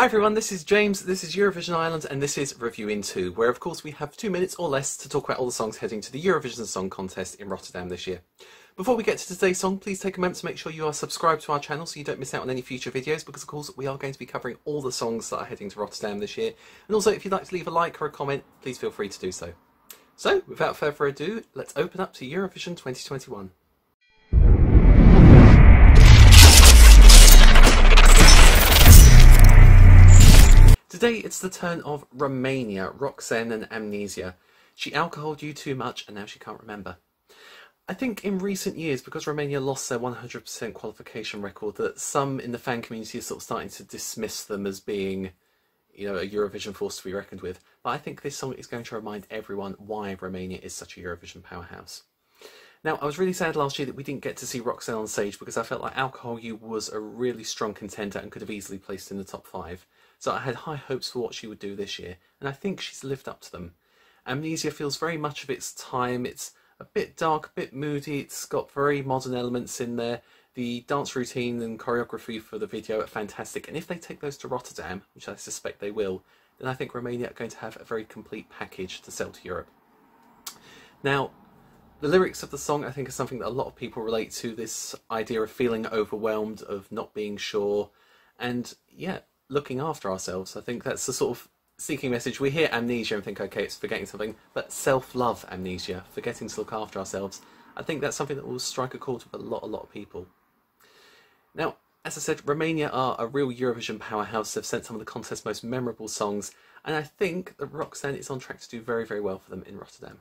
Hi everyone, this is James, this is Eurovision Ireland, and this is Review in 2, where of course we have two minutes or less to talk about all the songs heading to the Eurovision Song Contest in Rotterdam this year. Before we get to today's song, please take a moment to make sure you are subscribed to our channel so you don't miss out on any future videos, because of course we are going to be covering all the songs that are heading to Rotterdam this year. And also, if you'd like to leave a like or a comment, please feel free to do so. So, without further ado, let's open up to Eurovision 2021. Today it's the turn of Romania, Roxen and Amnesia. She alcoholed you too much and now she can't remember. I think in recent years, because Romania lost their 100% qualification record, that some in the fan community are sort of starting to dismiss them as being, you know, a Eurovision force to be reckoned with. But I think this song is going to remind everyone why Romania is such a Eurovision powerhouse. Now, I was really sad last year that we didn't get to see Roxen on stage because I felt like Alcohol You was a really strong contender and could have easily placed in the top five. So I had high hopes for what she would do this year, and I think she's lived up to them. Amnesia feels very much of its time. It's a bit dark, a bit moody. It's got very modern elements in there. The dance routine and choreography for the video are fantastic, and if they take those to Rotterdam, which I suspect they will, then I think Romania are going to have a very complete package to sell to Europe. Now, the lyrics of the song, I think, are something that a lot of people relate to this idea of feeling overwhelmed, of not being sure, and yeah, looking after ourselves. I think that's the sort of seeking message. We hear amnesia and think, okay, it's forgetting something, but self love amnesia, forgetting to look after ourselves. I think that's something that will strike a chord with a lot, a lot of people. Now, as I said, Romania are a real Eurovision powerhouse. They've sent some of the contest's most memorable songs, and I think that Roxen is on track to do very, very well for them in Rotterdam.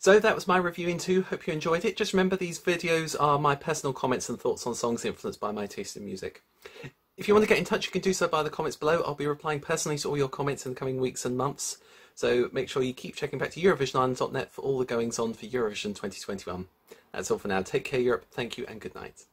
So that was my review in two. Hope you enjoyed it. Just remember these videos are my personal comments and thoughts on songs influenced by my taste in music. If you want to get in touch, you can do so by the comments below. I'll be replying personally to all your comments in the coming weeks and months. So make sure you keep checking back to EurovisionIreland.net for all the goings on for Eurovision 2021. That's all for now. Take care, Europe. Thank you and good night.